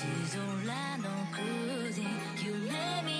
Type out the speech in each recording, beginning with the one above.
空の空で夢み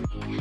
You